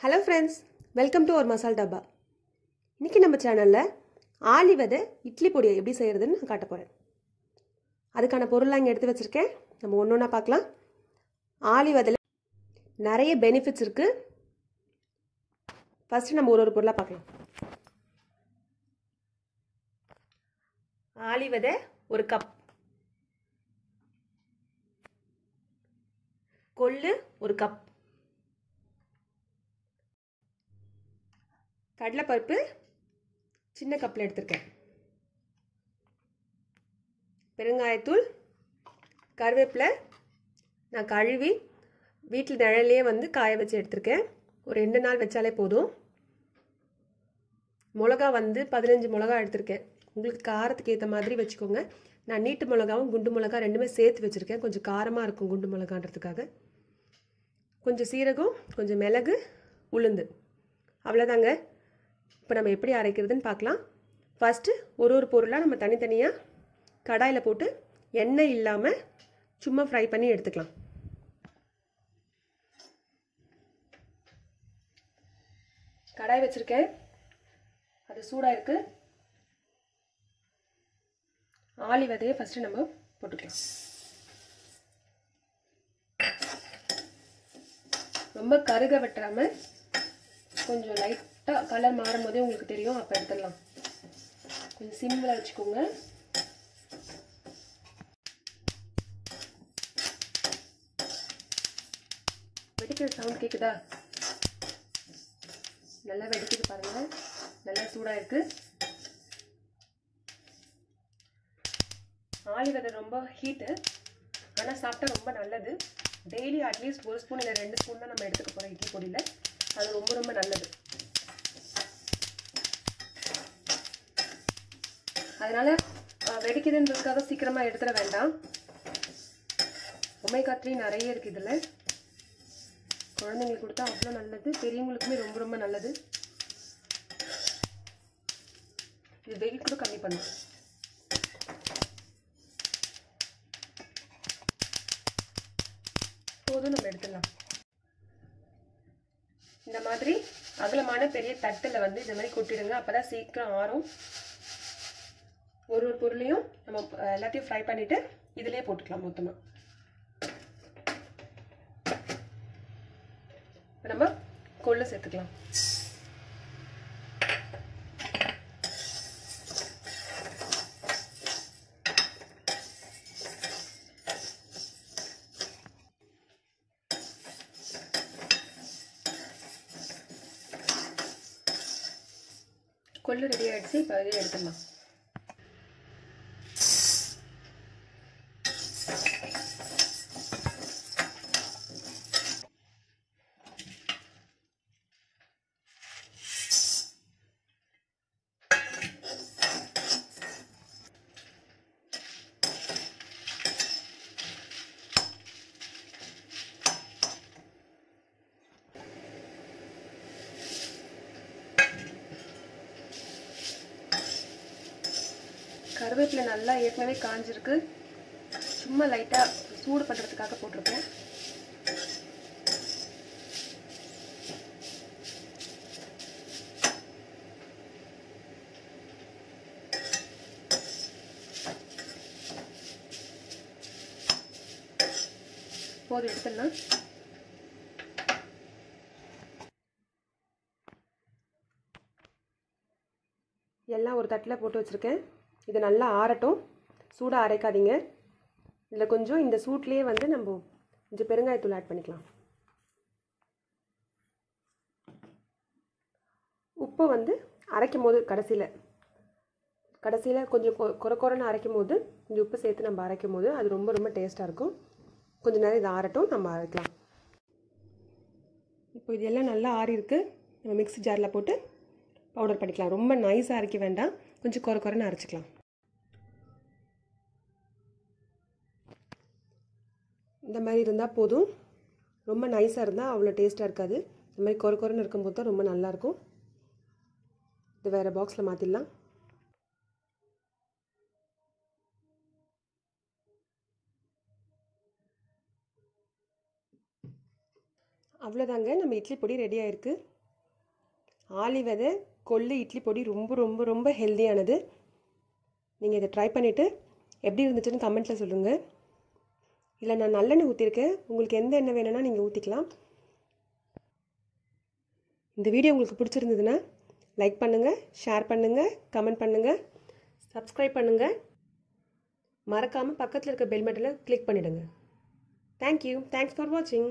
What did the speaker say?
Hello friends welcome to ஒரு மசால் டப்பா இன்றைக்கி நம்ம சேனலில் ஆலி விதை இட்லி பொடியை எப்படி செய்கிறதுன்னு நான் காட்ட போகிறேன் அதுக்கான பொருளாக இங்கே எடுத்து வச்சுருக்கேன். நம்ம ஒன்று ஒன்றா பார்க்கலாம். ஆலி விதையில் நிறைய பெனிஃபிட்ஸ் இருக்குது ஃபஸ்ட்டு நம்ம ஒரு ஒரு பொருளாக பார்க்கலாம். ஆலி விதை ஒரு கப் கொள்ளு ஒரு கப் கடலைப்பருப்பு சின்ன கப்பில் எடுத்திருக்கேன். பெருங்காயத்தூள் கருவேப்பிலை நான் கழுவி வீட்டில் நிழலையே வந்து காய வச்சு எடுத்திருக்கேன். ஒரு ரெண்டு நாள் வச்சாலே போதும். மிளகா வந்து பதினஞ்சு மிளகா எடுத்திருக்கேன். உங்களுக்கு காரத்துக்கு ஏற்ற மாதிரி வச்சுக்கோங்க. நான் நீட்டு மிளகாவும் குண்டு மிளகா ரெண்டுமே சேர்த்து வச்சுருக்கேன். கொஞ்சம் காரமாக இருக்கும் குண்டு மிளகான்றதுக்காக. கொஞ்சம் சீரகம் கொஞ்சம் மிளகு உளுந்து. அவ்வளோதாங்க இப்போ நம்ம எப்படி அரைக்கிறதுன்னு பார்க்கலாம். ஃபஸ்ட்டு ஒரு ஒரு பொருளாக நம்ம தனித்தனியாக கடாயில் போட்டு எண்ணெய் இல்லாமல் சும்மா ஃப்ரை பண்ணி எடுத்துக்கலாம். கடாய் வச்சுருக்கேன். அது சூடாக இருக்குது ஆலி விதையை ஃபஸ்ட்டு நம்ம போட்டுக்கலாம். ரொம்ப கருக வெட்டுறாமல் கொஞ்சம் லைட்டாக கலர் மாறும் போதே உங்களுக்கு தெரியும். அப்போ எடுத்துடலாம். கொஞ்சம் சிம்பிளாக வச்சுக்கோங்க. வெடிக்கிற சவுண்ட் கேட்குதா நல்லா வெடிக்குது பாருங்கள் நல்லா சூடாக இருக்குது ஆளி விதை ரொம்ப ஹீட்டு ஆனால் சாப்பிட்டா ரொம்ப நல்லது. டெய்லி அட்லீஸ்ட் ஒரு ஸ்பூன் இல்லை ரெண்டு ஸ்பூன் தான் நம்ம எடுத்துக்க போகிறோம் இட்லி பொடியில். அது ரொம்ப ரொம்ப நல்லது. அதனால் வெடிக்குதுன்றதுக்காக சீக்கிரமாக எடுத்துட வேண்டாம். ஒமேகா த்ரீ நிறைய இருக்குது இதில். குழந்தைங்களுக்கு கொடுத்தா அவ்வளோ நல்லது. பெரியவங்களுக்குமே ரொம்ப ரொம்ப நல்லது. இது வெயிட் கூட கம்மி பண்ணும் போதும் நம்ம எடுத்துடலாம். மாதிரி அகலமான பெரிய தட்டில் வந்து இந்த மாதிரி கொட்டிடுங்க. அப்போ தான் சீக்கிரம் ஆறும். ஒரு ஒரு பொருளையும் நம்ம எல்லாத்தையும் ஃப்ரை பண்ணிவிட்டு இதிலே போட்டுக்கலாம் மொத்தமாக நம்ம கொள்ளு சேர்த்துக்கலாம். கொள்ளு ரெடி ஆகிடுச்சு இப்போ அதையும் எடுத்துடலாம். கருவேப்பிலை நல்லா ஏற்கனவே காஞ்சிருக்கு. சும்மா லைட்டாக சூடு பண்ணுறதுக்காக போட்டிருக்கேன். போதும் எடுத்துடலாம். எல்லாம் ஒரு தட்டில் போட்டு வச்சுருக்கேன். இது நல்லா ஆறட்டும். சூடாக அரைக்காதீங்க. இதில் கொஞ்சம் இந்த சூட்லேயே வந்து நம்ம கொஞ்சம் பெருங்காயத்தூள் ஆட் பண்ணிக்கலாம். உப்பு வந்து அரைக்கும் போது கடைசியில் கடைசியில் கொஞ்சம் கொர கொரன்னு அரைக்கும் போது கொஞ்சம் உப்பு சேர்த்து நம்ம அரைக்கும் போது அது ரொம்ப ரொம்ப டேஸ்ட்டாக இருக்கும். கொஞ்சம் நேரம் இது ஆறட்டும் நம்ம அரைக்கலாம். இப்போ இது எல்லாம் நல்லா ஆறி இருக்குது நம்ம மிக்ஸி ஜாரில் போட்டு பவுடர் பண்ணிக்கலாம். ரொம்ப நைஸாக அரைக்க வேண்டாம். கொஞ்சம் குறை குறைன்னு அரைச்சிக்கலாம். இந்த மாதிரி இருந்தால் போதும். ரொம்ப நைஸாக இருந்தால் அவ்வளோ டேஸ்ட்டாக இருக்காது. இந்த மாதிரி குறை குறைன்னு இருக்கும்போது தான் ரொம்ப நல்லாயிருக்கும். இது வேறு பாக்ஸில் மாற்றிடலாம் அவ்வளோதாங்க நம்ம இட்லி பொடி ரெடி ஆகிருக்கு ஆலி விதை கொள்ளு இட்லி பொடி ரொம்ப ரொம்ப ரொம்ப ஹெல்த்தியானது நீங்கள் இதை ட்ரை பண்ணிவிட்டு எப்படி இருந்துச்சுன்னு கமெண்ட்டில் சொல்லுங்கள் இல்லை நான் நல்லெண்ணெய் ஊற்றிருக்கேன் உங்களுக்கு எந்த எண்ணெய் வேணும்னா நீங்கள் ஊற்றிக்கலாம் இந்த வீடியோ உங்களுக்கு பிடிச்சிருந்ததுன்னா லைக் பண்ணுங்கள் ஷேர் பண்ணுங்கள் கமெண்ட் பண்ணுங்கள் சப்ஸ்கிரைப் பண்ணுங்கள் மறக்காமல் பக்கத்தில் இருக்க பெல் பட்டனை கிளிக் பண்ணிவிடுங்க தேங்க்யூ தேங்க்ஸ் ஃபார் வாட்சிங்